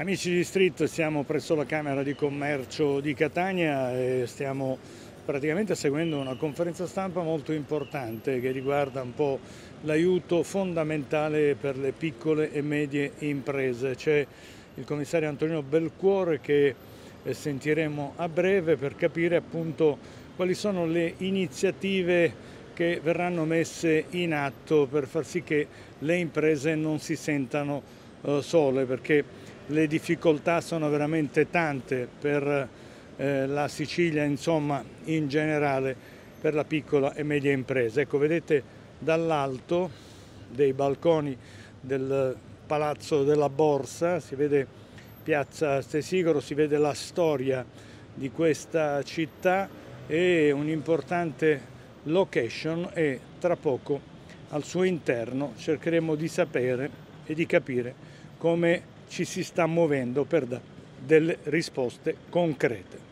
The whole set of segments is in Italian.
Amici di Street, siamo presso la Camera di Commercio di Catania e stiamo praticamente seguendo una conferenza stampa molto importante che riguarda un po' l'aiuto fondamentale per le piccole e medie imprese. C'è il commissario Antonino Belcuore che eh, sentiremo a breve per capire appunto quali sono le iniziative che verranno messe in atto per far sì che le imprese non si sentano eh, sole perché le difficoltà sono veramente tante per eh, la Sicilia, insomma in generale per la piccola e media impresa. Ecco, vedete dall'alto dei balconi del Palazzo della Borsa, si vede Piazza Stesigoro, si vede la storia di questa città e un'importante location e tra poco al suo interno cercheremo di sapere e di capire come ci si sta muovendo per dare delle risposte concrete.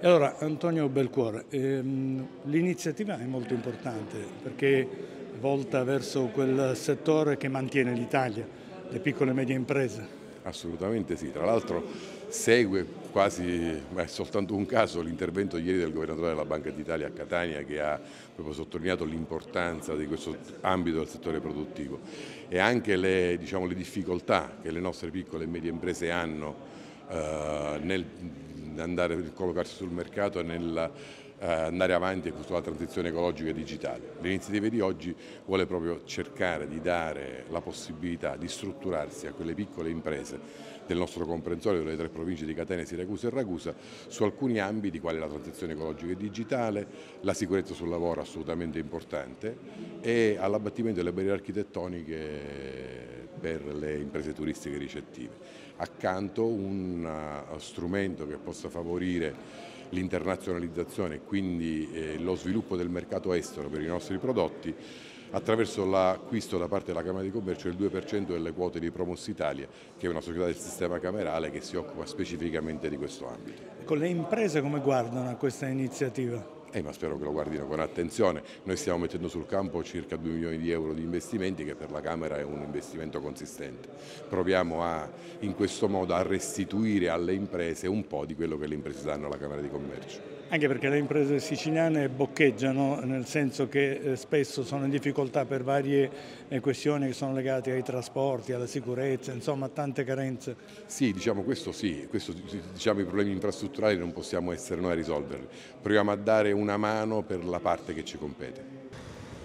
E allora Antonio Belcuore, ehm, l'iniziativa è molto importante perché è volta verso quel settore che mantiene l'Italia, le piccole e medie imprese. Assolutamente sì, tra l'altro segue quasi, ma è soltanto un caso, l'intervento ieri del governatore della Banca d'Italia a Catania che ha proprio sottolineato l'importanza di questo ambito del settore produttivo. E anche le, diciamo, le difficoltà che le nostre piccole e medie imprese hanno eh, nel andare a collocarsi sul mercato e nel eh, andare avanti sulla transizione ecologica e digitale. L'iniziativa di oggi vuole proprio cercare di dare la possibilità di strutturarsi a quelle piccole imprese del nostro comprensorio delle tre province di Catania, Siracusa e Ragusa su alcuni ambiti quali la transizione ecologica e digitale, la sicurezza sul lavoro assolutamente importante e all'abbattimento delle barriere architettoniche per le imprese turistiche ricettive. Accanto un uh, strumento che possa favorire l'internazionalizzazione e quindi eh, lo sviluppo del mercato estero per i nostri prodotti attraverso l'acquisto da parte della Camera di Commercio del 2% delle quote di Promos Italia, che è una società del sistema camerale che si occupa specificamente di questo ambito. Con le imprese come guardano a questa iniziativa? Eh, ma spero che lo guardino con attenzione. Noi stiamo mettendo sul campo circa 2 milioni di euro di investimenti che per la Camera è un investimento consistente. Proviamo a, in questo modo a restituire alle imprese un po' di quello che le imprese danno alla Camera di Commercio. Anche perché le imprese siciliane boccheggiano, nel senso che eh, spesso sono in difficoltà per varie eh, questioni che sono legate ai trasporti, alla sicurezza, insomma tante carenze. Sì, diciamo questo sì, questo, diciamo, i problemi infrastrutturali non possiamo essere noi a risolverli. Proviamo a dare una mano per la parte che ci compete.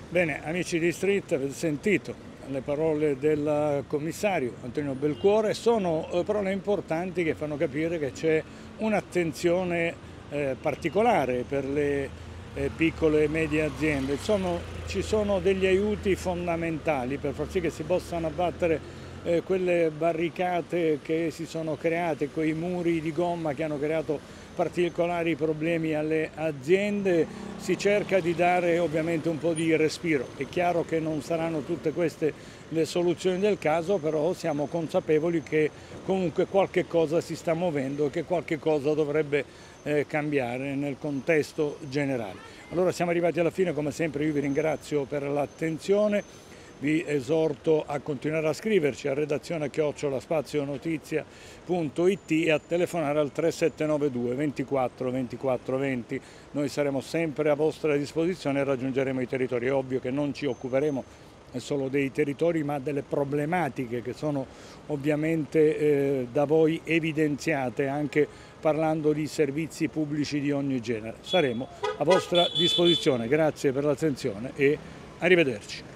Bene, amici di Street, avete sentito le parole del commissario Antonio Belcuore, sono eh, parole importanti che fanno capire che c'è un'attenzione eh, particolare per le eh, piccole e medie aziende. Sono, ci sono degli aiuti fondamentali per far sì che si possano abbattere eh, quelle barricate che si sono create, quei muri di gomma che hanno creato particolari problemi alle aziende, si cerca di dare ovviamente un po' di respiro. È chiaro che non saranno tutte queste le soluzioni del caso, però siamo consapevoli che comunque qualche cosa si sta muovendo e che qualche cosa dovrebbe eh, cambiare nel contesto generale. Allora siamo arrivati alla fine, come sempre io vi ringrazio per l'attenzione vi esorto a continuare a scriverci a redazione chiocciolaspazionotizia.it e a telefonare al 3792 24 24 20. Noi saremo sempre a vostra disposizione e raggiungeremo i territori. È ovvio che non ci occuperemo solo dei territori ma delle problematiche che sono ovviamente eh, da voi evidenziate anche parlando di servizi pubblici di ogni genere. Saremo a vostra disposizione, grazie per l'attenzione e arrivederci.